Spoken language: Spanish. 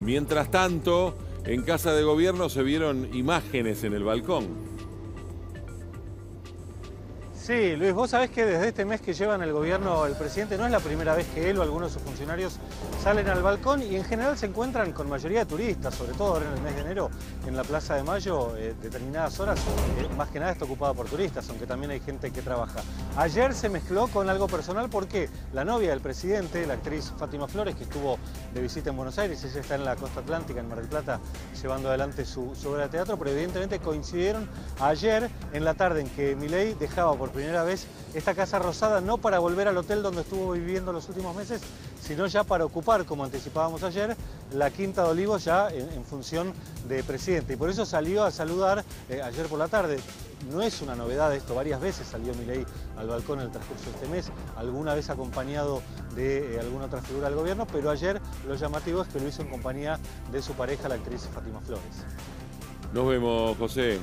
Mientras tanto, en Casa de Gobierno se vieron imágenes en el balcón. Sí, Luis, vos sabés que desde este mes que lleva en el gobierno el presidente no es la primera vez que él o algunos de sus funcionarios salen al balcón y en general se encuentran con mayoría de turistas, sobre todo ahora en el mes de enero en la Plaza de Mayo, eh, determinadas horas, eh, más que nada está ocupada por turistas, aunque también hay gente que trabaja. Ayer se mezcló con algo personal porque la novia del presidente, la actriz Fátima Flores, que estuvo de visita en Buenos Aires, ella está en la costa atlántica, en Mar del Plata, llevando adelante su, su obra de teatro, pero evidentemente coincidieron ayer en la tarde en que Milei dejaba por primera vez esta Casa Rosada, no para volver al hotel donde estuvo viviendo los últimos meses, sino ya para ocupar, como anticipábamos ayer, la Quinta de Olivos ya en, función de presidente. Y por eso salió a saludar eh, ayer por la tarde. No es una novedad esto, varias veces salió Milei al balcón en el transcurso de este mes, alguna vez acompañado de eh, alguna otra figura del gobierno, pero ayer lo llamativo es que lo hizo en compañía de su pareja, la actriz Fátima Flores. Nos vemos, José.